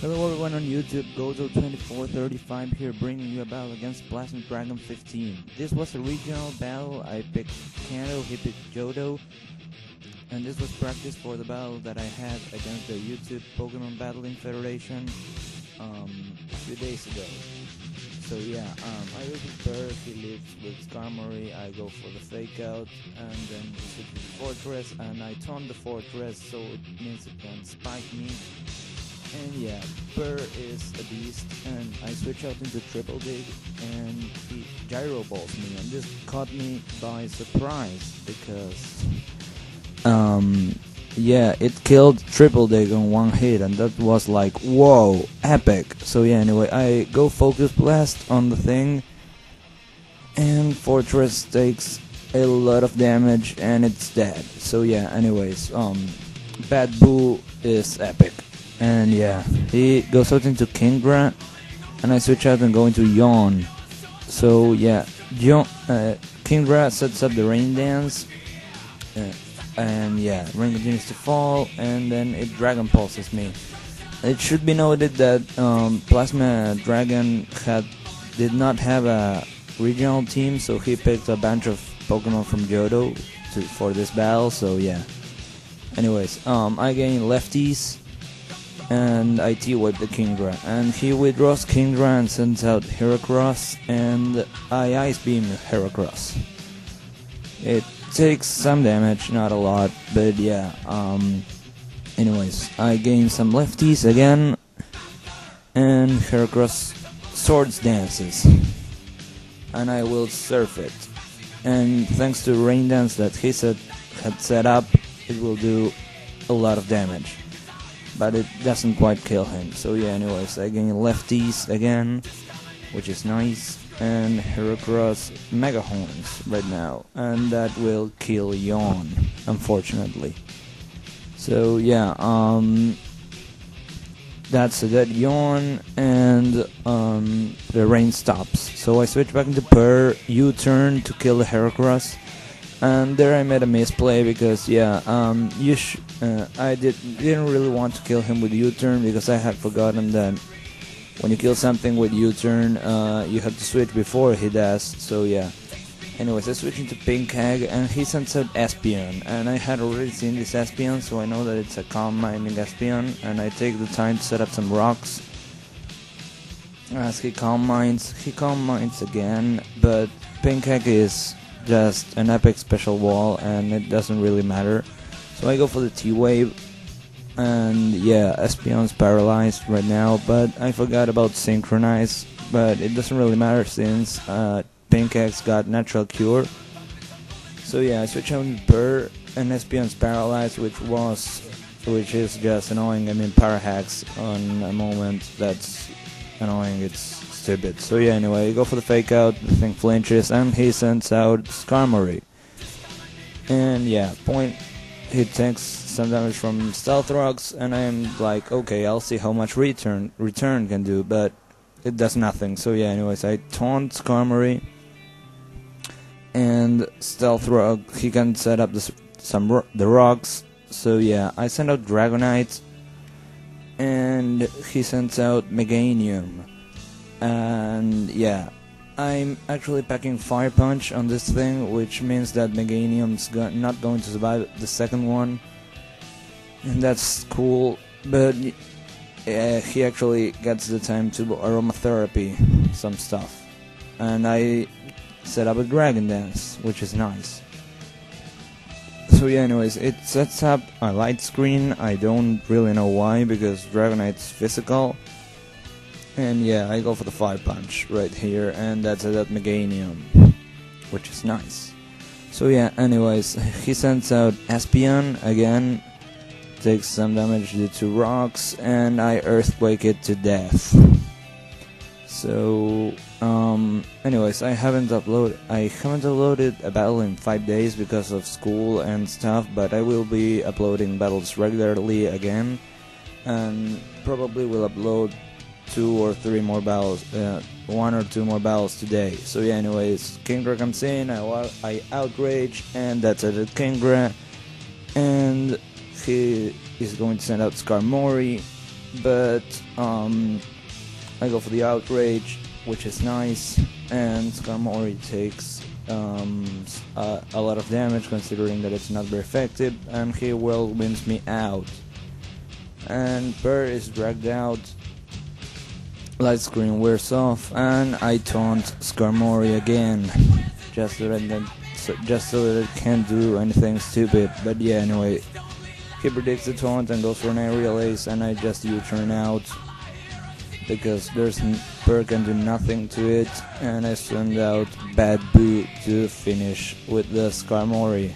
Hello everyone on YouTube, goto2435 here bringing you a battle against Plasma Dragon 15. This was a regional battle, I picked Kanto, he picked Johto, and this was practice for the battle that I had against the YouTube Pokemon Battling Federation um, a few days ago. So yeah, um, I to Bird, he lives with Skarmory, I go for the fake out, and then he to Forretress, and I taunt the Forretress so it means it can spike me. And yeah, Burr is a beast, and I switch out into Triple Dig, and he gyro balls me, and this caught me by surprise because, um, yeah, it killed Triple Dig on one hit, and that was like, whoa, epic. So yeah, anyway, I go Focus Blast on the thing, and Forretress takes a lot of damage, and it's dead. So yeah, anyways, um, Bad Boo is epic. And yeah, he goes out into Kingdra, and I switch out and go into Yawn. So yeah, Yawn, uh, Kingdra sets up the Rain Dance, uh, and yeah, rain continues to fall, and then it Dragon Pulses me. It should be noted that um, Plasma Dragon had did not have a regional team, so he picked a bunch of Pokemon from Johto to, for this battle. So yeah. Anyways, um, I gain lefties and I T-Whip the Kingdra. And he withdraws Kingdra and sends out Heracross, and I Ice Beam Heracross. It takes some damage, not a lot, but yeah, um, anyways, I gain some lefties again, and Heracross Swords Dances. And I will surf it. And thanks to Rain Dance that he said, had set up, it will do a lot of damage but it doesn't quite kill him. So yeah, anyways, again gain lefties again, which is nice, and Heracross Mega Horns right now, and that will kill Yawn, unfortunately. So yeah, um, that's a dead Yawn, and um, the rain stops. So I switch back into Purr, U-turn to kill the Heracross. And there I made a misplay because yeah, um, you uh, I did didn't really want to kill him with U-turn because I had forgotten that when you kill something with U-turn, uh, you have to switch before he does. So yeah. Anyways, I switch into Pink Egg and he sends out Espeon, and I had already seen this Espeon, so I know that it's a calm minding Espeon, and I take the time to set up some rocks. As he calm mines, he calm mines again, but Pink Egg is just an epic special wall and it doesn't really matter. So I go for the T-Wave and yeah, Espeon's paralyzed right now, but I forgot about Synchronize, but it doesn't really matter since uh, Pink Egg's got Natural Cure. So yeah, I switch with Burr and Espeon's paralyzed, which was, which is just annoying. I mean, Parahax on a moment that's annoying. It's stupid. So yeah, anyway, go for the fake out, the thing flinches, and he sends out Skarmory. And yeah, point, he takes some damage from Stealth Rocks, and I'm like, okay, I'll see how much return return can do, but it does nothing. So yeah, anyways, I taunt Skarmory, and Stealth Rock, he can set up some ro the rocks. So yeah, I send out Dragonite, and he sends out Meganium and yeah I'm actually packing Fire Punch on this thing which means that Meganium's go not going to survive the second one. And that's cool but uh, he actually gets the time to aromatherapy some stuff. And I set up a Dragon Dance which is nice. So yeah anyways it sets up a light screen. I don't really know why because Dragonite's physical and yeah, I go for the fire punch right here, and that's a that Meganium, which is nice. So yeah, anyways, he sends out Espeon again, takes some damage due to rocks, and I earthquake it to death. So, um, anyways, I haven't uploaded, I haven't uploaded a battle in five days because of school and stuff, but I will be uploading battles regularly again, and probably will upload two or three more battles, uh, one or two more battles today. So yeah, anyways, Kingdra comes in, I, I outrage, and that's it, Kingdra, and he is going to send out Skarmory, but um, I go for the outrage, which is nice, and Skarmory takes um, a, a, lot of damage considering that it's not very effective, and he whirlwinds me out. And Burr is dragged out, light screen wears off, and I taunt Skarmory again, just so that, just so that it can't do anything stupid. But yeah, anyway, he predicts the taunt and goes for an aerial ace, and I just U-turn out because there's Burr can do nothing to it, and I send out Bad Boo to finish with the Skarmory.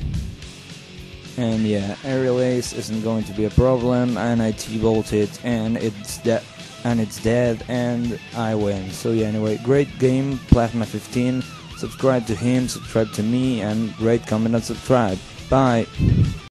And yeah, aerial ace isn't going to be a problem, and I T-bolt it, and it's dead, and it's dead, and I win. So yeah, anyway, great game, Plasma 15. Subscribe to him, subscribe to me, and rate, comment, and subscribe. Bye.